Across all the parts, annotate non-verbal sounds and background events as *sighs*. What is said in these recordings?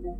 I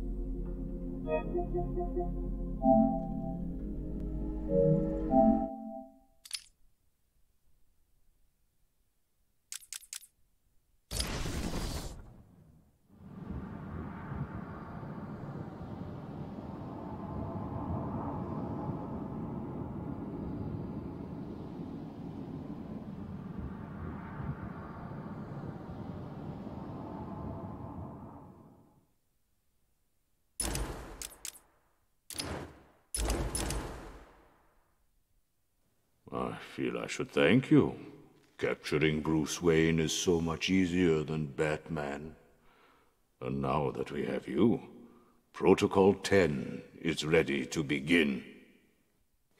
feel I should thank you. Capturing Bruce Wayne is so much easier than Batman. And now that we have you, Protocol 10 is ready to begin.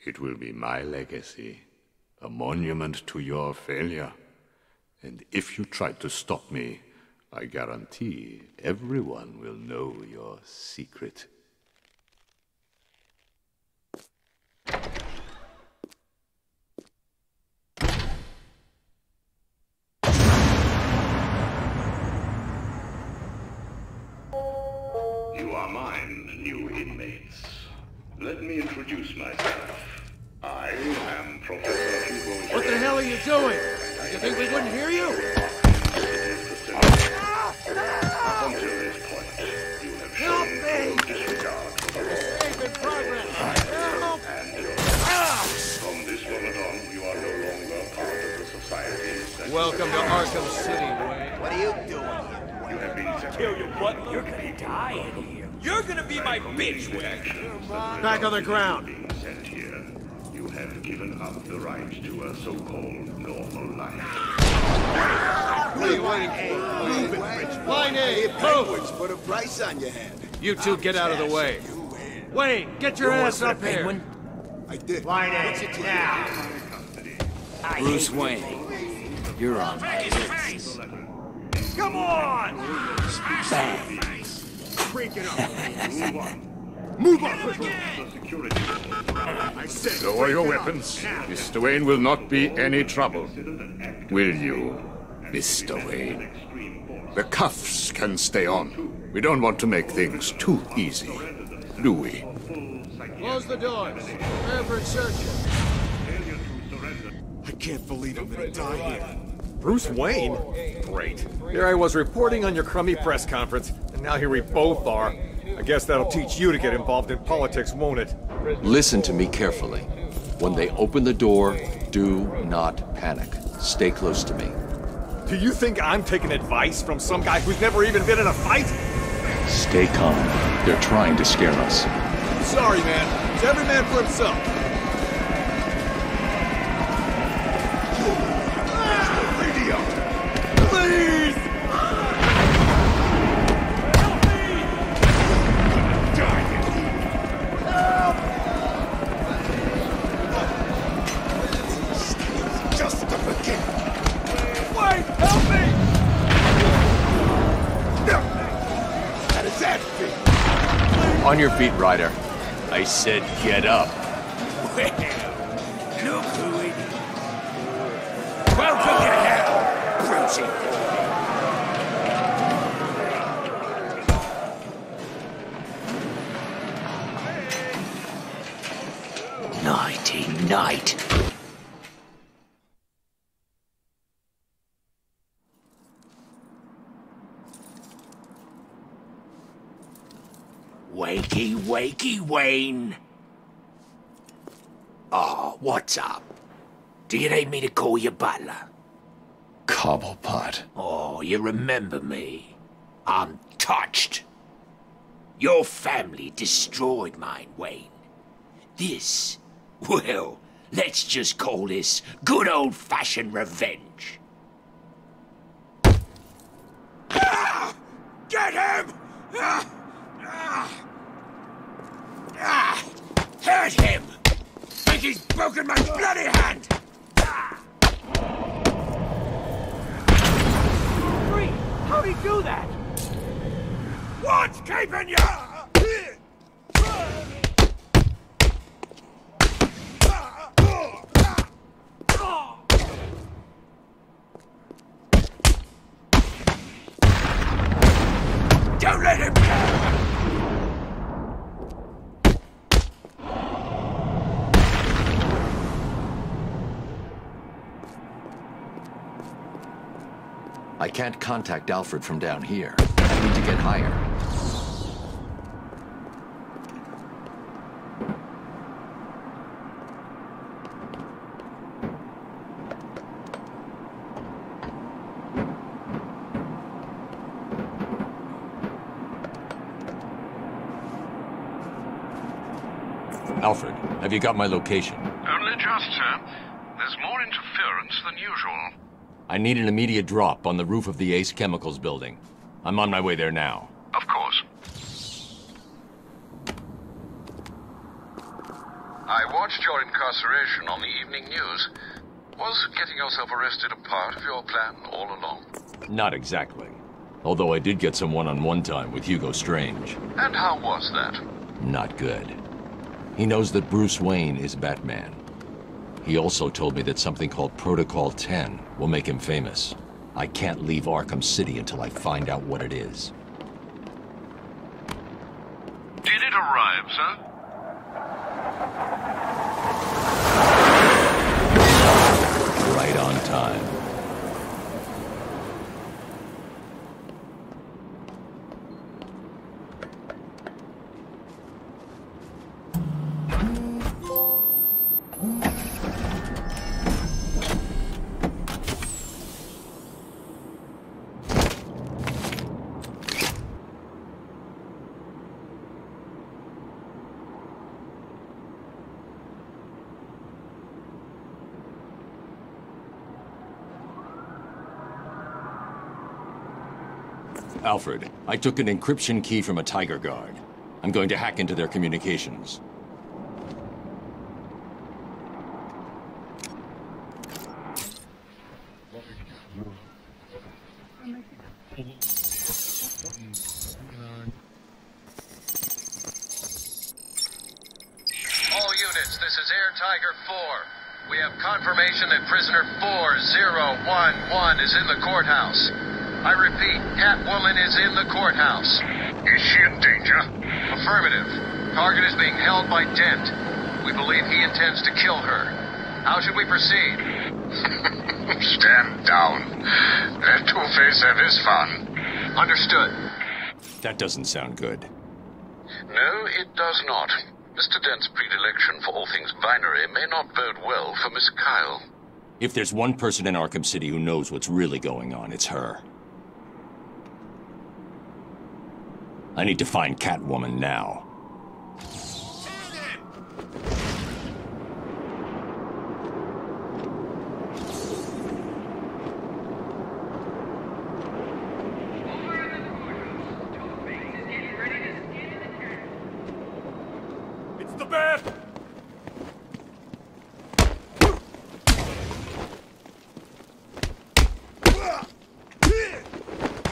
It will be my legacy, a monument to your failure. And if you try to stop me, I guarantee everyone will know your secret. Introduce myself. I am Professor Hugo What the hell are you doing? Did you think we wouldn't hear you? Up until this point, you have Help shown me! no disregard for the law. Save in progress! Help! And from this moment on, you are no longer part of the society Welcome to Arkham City, Wayne. What are you doing here? you have been kill you what, you're gonna die in here. You're gonna be my bitch, Wayne. Back on the ground. sent here. You have given up the right to a so-called normal life. What are you waiting for? Move it, Rich. Line A, move! Penguins put a price on your head. You two get out of the way. Wayne, get your ass up here. I did. Line A, now. Bruce Wayne, you're on my list. Come on! Bang. Crank it up. Move on. Move on, quick. Security I said, Lower your crank it up. weapons. Mr. Wayne will not be any trouble. Will you, Mr. Wayne? The cuffs can stay on. We don't want to make things too easy, do we? Close the doors. Prepare for insertion. I can't believe I'm gonna die here. Bruce Wayne? Great. Here I was reporting on your crummy press conference, and now here we both are. I guess that'll teach you to get involved in politics, won't it? Listen to me carefully. When they open the door, do not panic. Stay close to me. Do you think I'm taking advice from some guy who's never even been in a fight? Stay calm. They're trying to scare us. Sorry, man. It's every man for himself. On your feet, Ryder. I said get up. Well, look who it is. Welcome to hell, Brucey. Nighty night. Wakey, wakey, Wayne. Oh, what's up? Do you need me to call you butler? Cobblepot. Oh, you remember me. I'm touched. Your family destroyed mine, Wayne. This, well, let's just call this good old-fashioned revenge. Ah! Get him! Ah! Ah! Ah! Hurt him! Think he's broken my bloody hand! Ah! How'd he do that? What's keeping you? Don't let him go! I can't contact Alfred from down here. I need to get higher. Alfred, have you got my location? Only just, sir. There's more interference than usual. I need an immediate drop on the roof of the Ace Chemicals building. I'm on my way there now. Of course. I watched your incarceration on the evening news. Was getting yourself arrested a part of your plan all along? Not exactly. Although I did get some one-on-one time with Hugo Strange. And how was that? Not good. He knows that Bruce Wayne is Batman. He also told me that something called Protocol 10 will make him famous. I can't leave Arkham City until I find out what it is. Did it arrive, sir? Right on time. Alfred, I took an encryption key from a Tiger Guard. I'm going to hack into their communications. All units, this is Air Tiger 4. We have confirmation that prisoner 4011 is in the courthouse. I repeat, Catwoman is in the courthouse. Is she in danger? Affirmative. Target is being held by Dent. We believe he intends to kill her. How should we proceed? *laughs* Stand down. Let Two-Face have his fun. Understood. That doesn't sound good. No, it does not. Mr. Dent's predilection for all things binary may not bode well for Miss Kyle. If there's one person in Arkham City who knows what's really going on, it's her. I need to find Catwoman now. It's the bat!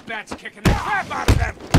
Bat's kicking the crap out of them!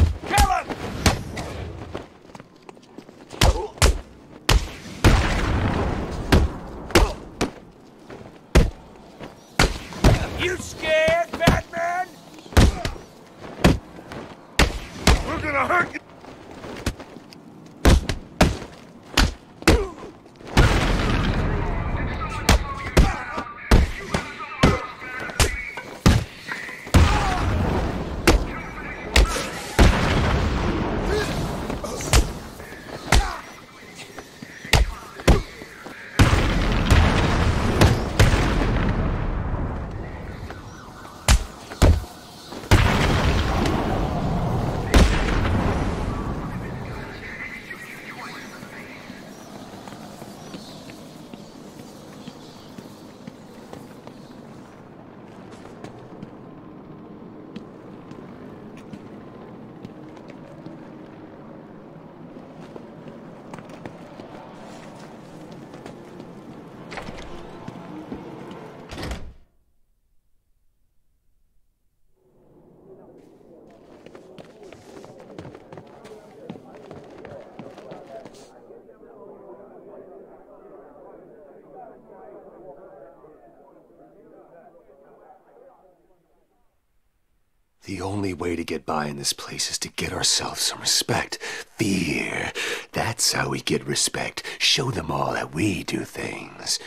The only way to get by in this place is to get ourselves some respect. Fear. That's how we get respect. Show them all that we do things.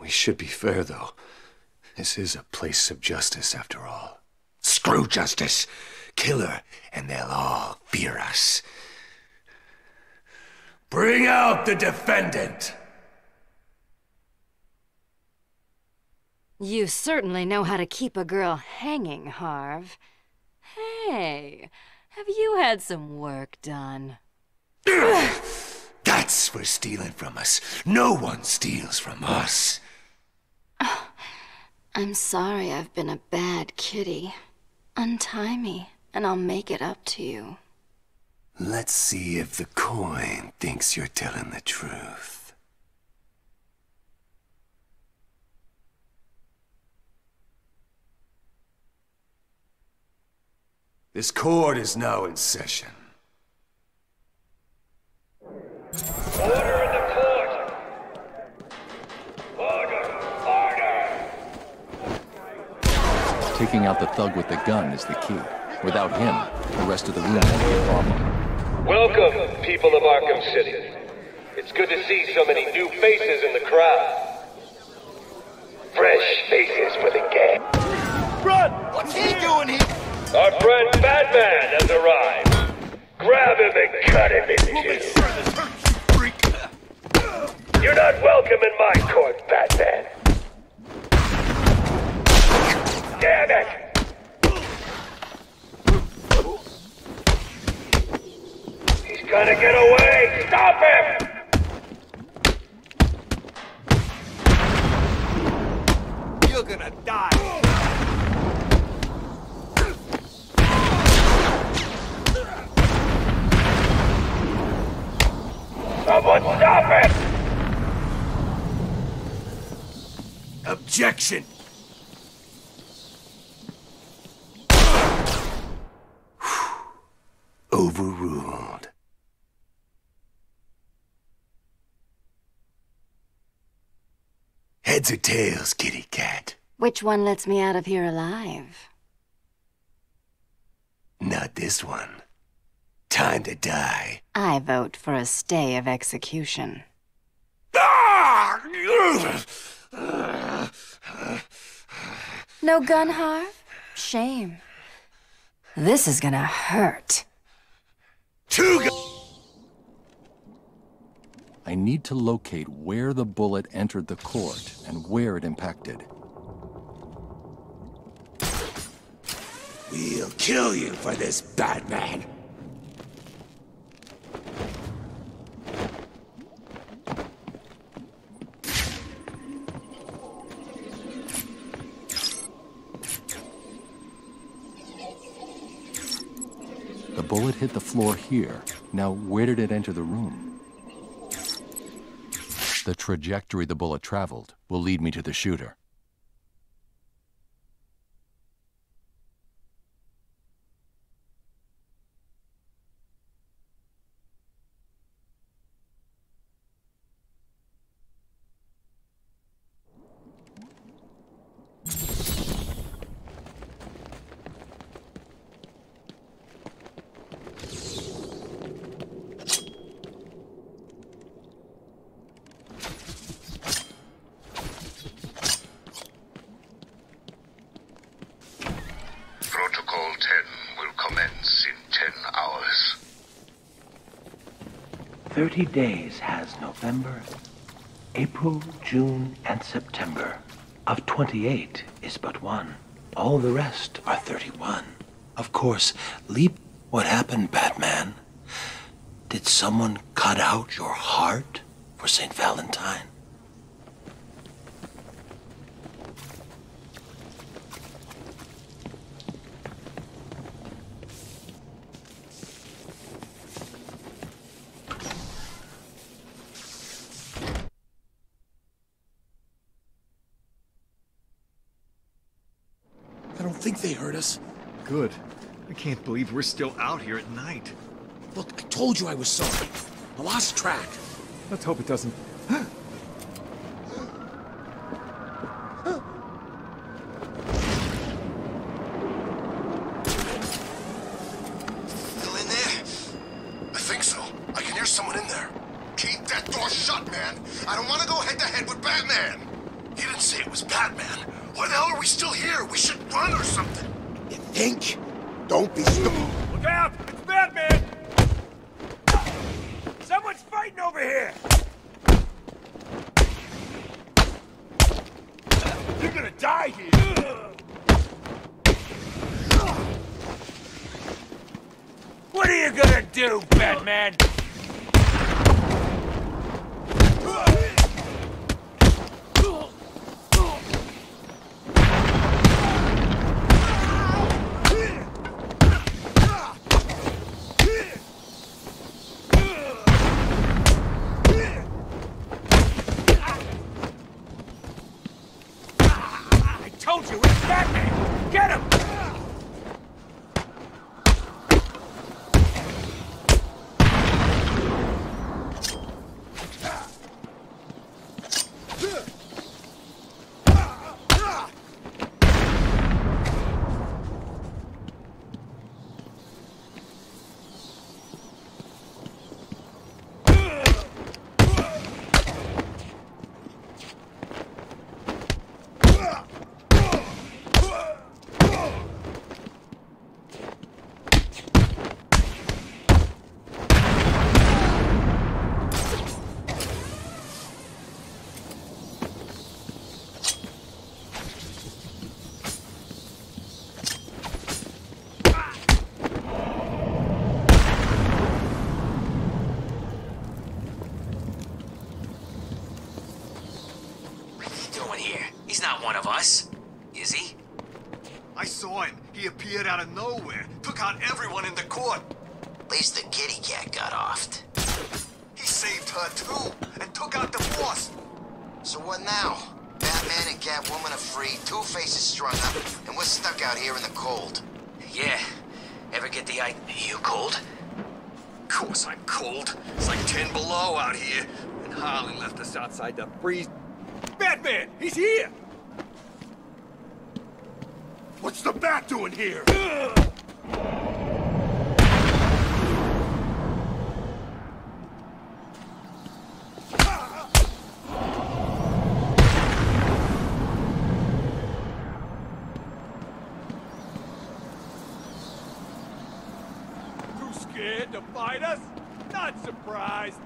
We should be fair, though. This is a place of justice, after all. Screw justice. Kill her, and they'll all fear us. Bring out the defendant! You certainly know how to keep a girl hanging, Harv. Hey, have you had some work done? That's for stealing from us. No one steals from us. Oh, I'm sorry I've been a bad kitty. Untie me, and I'll make it up to you. Let's see if the coin thinks you're telling the truth. This court is now in session. Order in the court! Order! Order! Taking out the thug with the gun is the key. Without him, the rest of the room won't be a problem. Welcome, people of Arkham City. It's good to see so many new faces in the crowd. Fresh faces for the gang. Run! What's he doing here? Our friend Batman has arrived. Grab him and cut him in two. You're not welcome in my court, Batman. Damn it! He's gonna get away! Stop him! You're gonna die. Someone stop him! Objection! *sighs* Overruled. Heads or tails, kitty cat? Which one lets me out of here alive? Not this one. Time to die. I vote for a stay of execution. *laughs* No gun, Harv? Shame. This is gonna hurt. Two gu- I need to locate where the bullet entered the court and where it impacted. We'll kill you for this, Batman. Hit the floor here. Now, where did it enter the room? The trajectory the bullet traveled will lead me to the shooter. Protocol 10 will commence in 10 hours. 30 days has November, April, June, and September. Of 28 is but one. All the rest are 31. Of course, leap. What happened, Batman? Did someone cut out your heart for St. Valentine? Think they heard us. Good. I can't believe we're still out here at night. Look, I told you I was sorry. I lost track. Let's hope it doesn't. Still in there? I think so. I can hear someone in there. Keep that door shut, man. I don't want to go head to head with Batman. He didn't say it was Batman. Why the hell are we still here? We should run or something. You think? Don't be stupid. Look out! It's Batman! Someone's fighting over here! You're gonna die here! What are you gonna do, Batman? I told you, it's Batman! Get him! What are you doing here? He's not one of us. Is he? I saw him. He appeared out of nowhere. Took out everyone in the court. At least the kitty cat got offed. He saved her too, and took out the boss. So what now? Batman and Catwoman are free, Two-Face is strung up, and we're stuck out here in the cold. Yeah. Ever get the idea? You cold? Of course I'm cold. It's like 10 below out here. And Harley left us outside to freeze. Batman! He's here! What's the bat doing here? Too scared to fight us? Not surprised.